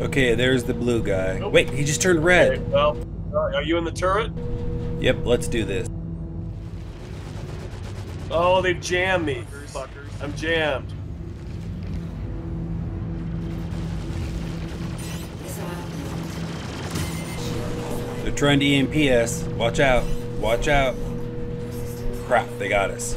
Okay, there's the blue guy. Nope. Wait, he just turned Okay, red. well, uh, are you in the turret? Yep, let's do this. Oh, they jammed me. I'm jammed. They're trying to EMP us. Watch out. Watch out. Crap, they got us.